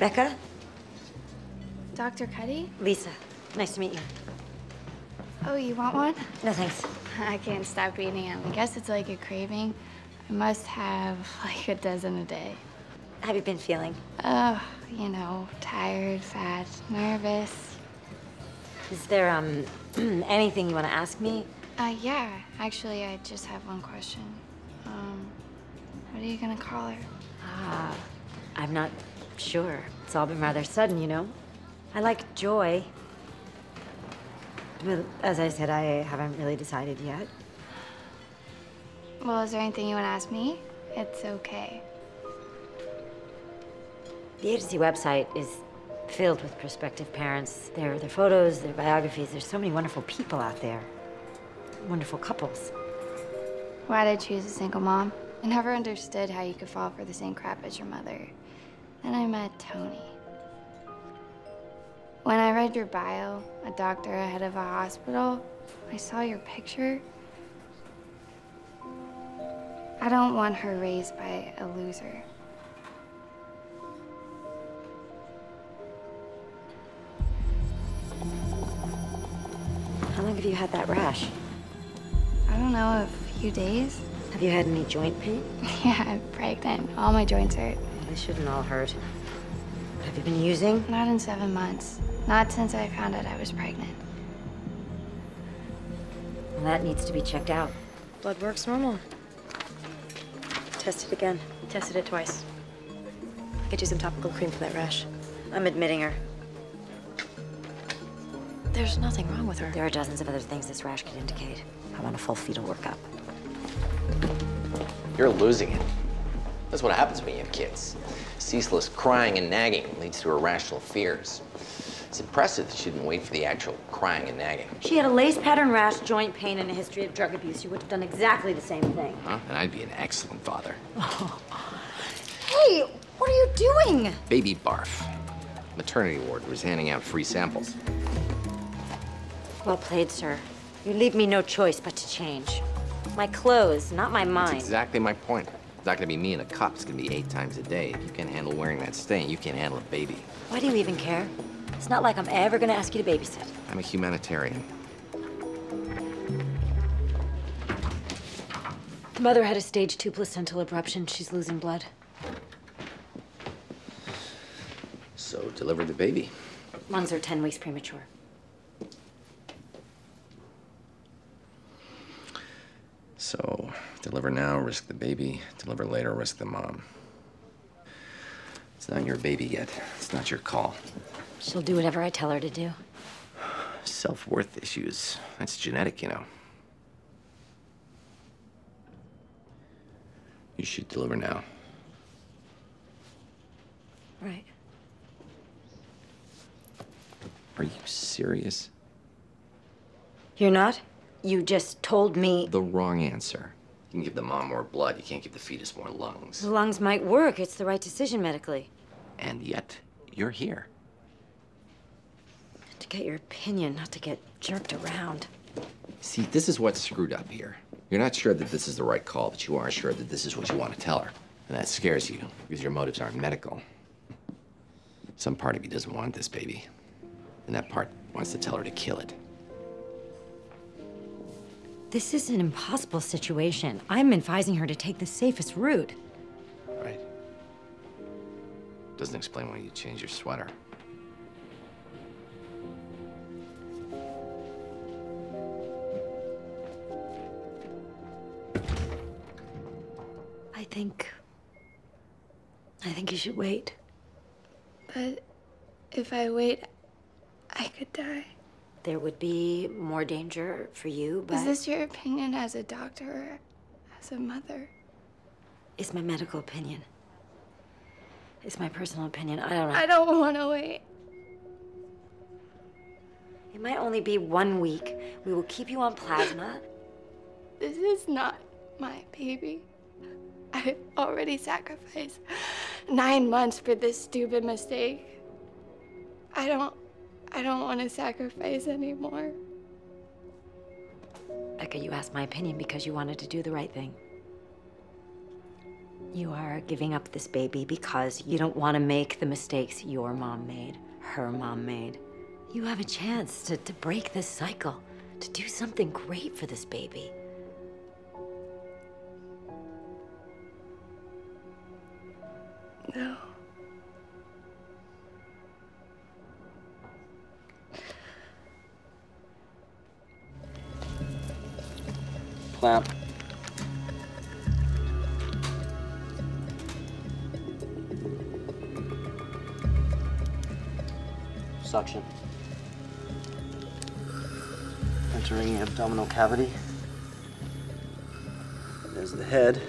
Becca? Dr. Cuddy? Lisa. Nice to meet you. Oh, you want one? No, thanks. I can't stop eating them. I guess it's like a craving. I must have like a dozen a day. How have you been feeling? Oh, you know, tired, fat, nervous. Is there, um, anything you want to ask me? Uh, yeah. Actually, I just have one question. Um, what are you gonna call her? Ah, I'm not sure. It's all been rather sudden, you know? I like Joy. But as I said, I haven't really decided yet. Well, is there anything you want to ask me? It's okay. The agency website is filled with prospective parents. Their, their photos, their biographies. There's so many wonderful people out there. Wonderful couples. Why'd I choose a single mom? I never understood how you could fall for the same crap as your mother. Then I met Tony. When I read your bio, a doctor ahead of a hospital, I saw your picture. I don't want her raised by a loser. How long have you had that rash? I don't know, a few days? Have you had any joint pain? Yeah, I'm pregnant. All my joints hurt. They shouldn't all hurt. Have you been using? Not in seven months. Not since I found out I was pregnant. Well, that needs to be checked out. Blood works normal. Test it again. Tested it twice. i Get you some topical cream for that rash. I'm admitting her. There's nothing wrong with her. There are dozens of other things this rash could indicate. I want a full fetal workup. You're losing it. That's what happens when you have kids. Ceaseless crying and nagging leads to irrational fears. It's impressive that she didn't wait for the actual crying and nagging. She had a lace pattern rash, joint pain, and a history of drug abuse. You would have done exactly the same thing. Huh? And I'd be an excellent father. Hey, what are you doing? Baby barf. Maternity ward was handing out free samples. Well played, sir. You leave me no choice but to change. My clothes, not my That's mind. exactly my point. It's not gonna be me and a cup. It's gonna be eight times a day. If you can't handle wearing that stain, you can't handle a baby. Why do you even care? It's not like I'm ever gonna ask you to babysit. I'm a humanitarian. The mother had a stage two placental abruption. She's losing blood. So deliver the baby. Lungs are 10 weeks premature. So deliver now, risk the baby. Deliver later, risk the mom. It's not your baby yet. It's not your call. She'll do whatever I tell her to do. Self worth issues. That's genetic, you know. You should deliver now. Right. Are you serious? You're not? You just told me The wrong answer. You can give the mom more blood, you can't give the fetus more lungs. the lungs might work. It's the right decision medically. And yet, you're here. To get your opinion, not to get jerked around. See, this is what's screwed up here. You're not sure that this is the right call, but you are sure that this is what you want to tell her. And that scares you because your motives aren't medical. Some part of you doesn't want this baby. And that part wants to tell her to kill it. This is an impossible situation. I'm advising her to take the safest route. Right? Doesn't explain why you changed your sweater. I think. I think you should wait. But if I wait, I could die. There would be more danger for you, but Is this your opinion as a doctor or as a mother? it's my medical opinion. It's my personal opinion. I don't know. I don't want to wait. It might only be one week. We will keep you on plasma. This is not my baby. I've already sacrificed nine months for this stupid mistake. I don't. I don't want to sacrifice anymore. Becca, you asked my opinion because you wanted to do the right thing. You are giving up this baby because you don't want to make the mistakes your mom made, her mom made. You have a chance to, to break this cycle, to do something great for this baby. No. Clamp. Suction. Entering the abdominal cavity. There's the head.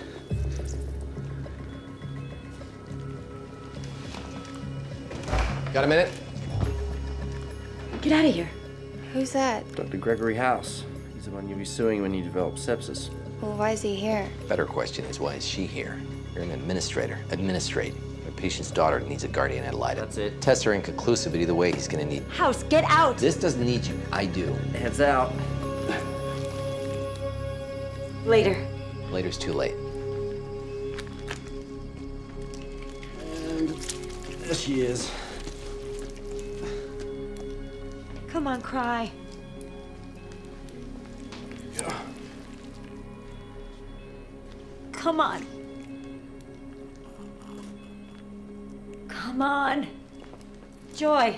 Got a minute? Get out of here. Who's that? Dr. Gregory House. He's the one you'll be suing when you develop sepsis. Well, why is he here? Better question is why is she here? You're an administrator. Administrate. My patient's daughter needs a guardian ad litem. That's it. Tests are inconclusive, but either way, he's gonna need. House, get out! This doesn't need you. I do. Heads out. Later. Later's too late. And there she is. Come on, cry. Come on. Come on. Joy.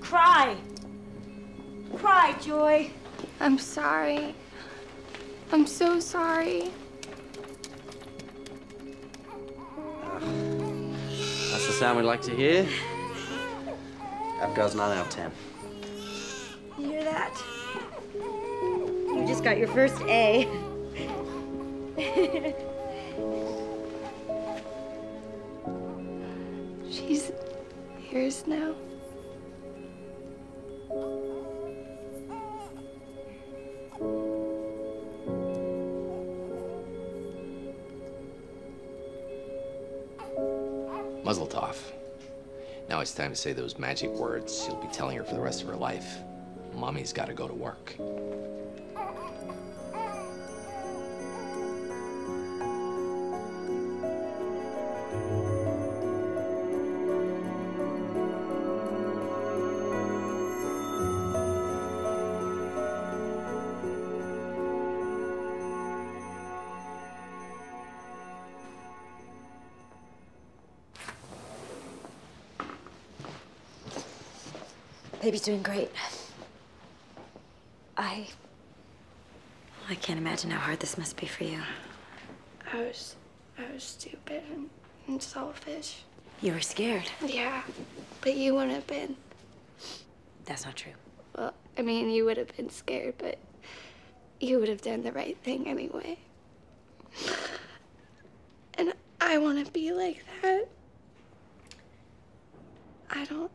Cry. Cry, Joy. I'm sorry. I'm so sorry. That's the sound we'd like to hear. Apgar's 9 out of 10. You hear that? You just got your first A. yours now. Now it's time to say those magic words you'll be telling her for the rest of her life. Mommy's gotta go to work. Baby's doing great. I. I can't imagine how hard this must be for you. I was, I was stupid and, and selfish. You were scared. Yeah, but you wouldn't have been. That's not true. Well, I mean, you would have been scared, but you would have done the right thing anyway. And I want to be like that. I don't.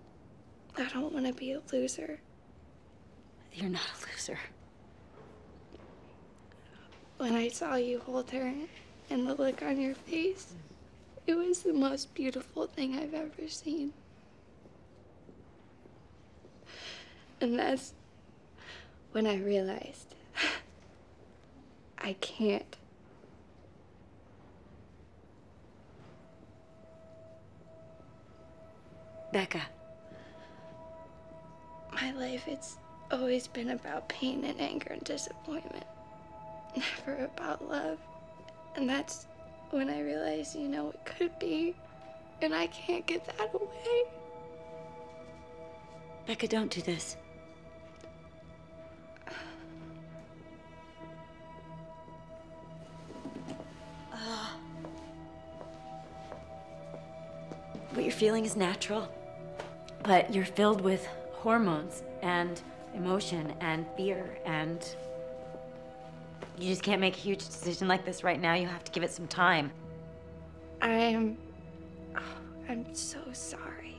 I don't want to be a loser. You're not a loser. When I saw you hold her and the look on your face, it was the most beautiful thing I've ever seen. And that's when I realized I can't. Becca. My life, it's always been about pain and anger and disappointment. Never about love. And that's when I realized, you know, it could be. And I can't get that away. Becca, don't do this. What you're feeling is natural, but you're filled with hormones and emotion and fear, and you just can't make a huge decision like this right now. You have to give it some time. I'm. Oh, I'm so sorry.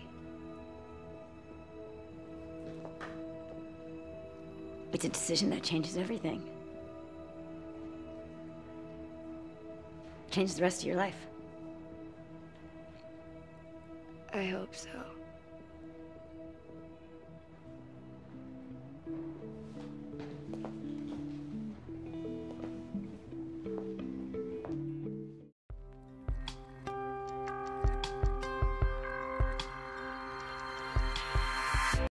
It's a decision that changes everything. Changes the rest of your life. I hope so.